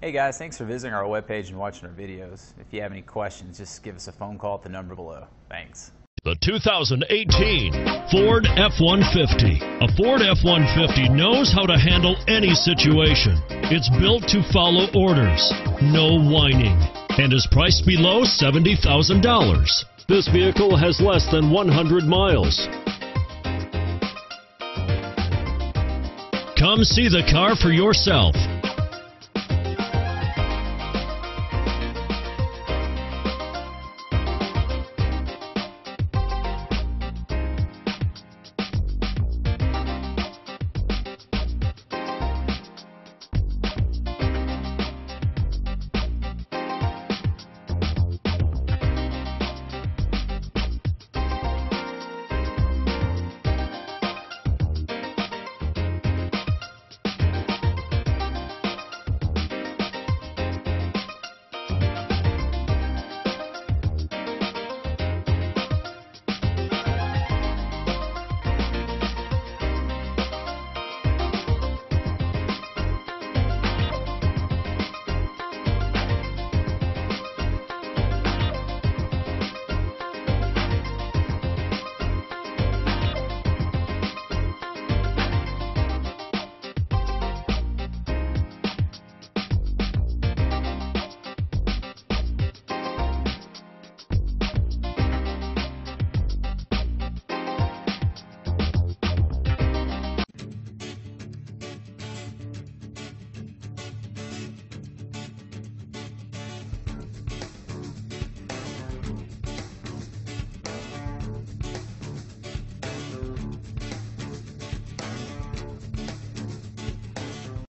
Hey guys, thanks for visiting our webpage and watching our videos. If you have any questions, just give us a phone call at the number below. Thanks. The 2018 Ford F-150. A Ford F-150 knows how to handle any situation. It's built to follow orders, no whining, and is priced below $70,000. This vehicle has less than 100 miles. Come see the car for yourself.